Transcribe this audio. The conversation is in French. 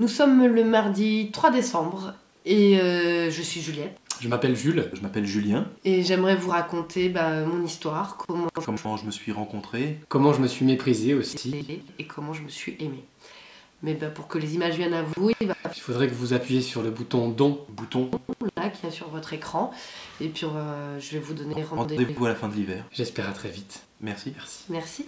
Nous sommes le mardi 3 décembre et euh, je suis Juliette. Je m'appelle Jules. Je m'appelle Julien. Et j'aimerais vous raconter bah, mon histoire, comment, Comment je me suis rencontré. Comment je me suis méprisé aussi. et, comment je me suis aimée. Mais bah, pour que les images viennent à vous, il va Il faudrait que vous appuyiez sur le bouton don. Bouton. là qui est sur votre écran. Et puis euh, je vais vous donner rendez-vous. Rendez-vous à la fin de l'hiver. J'espère à très vite. Merci. Merci. Merci.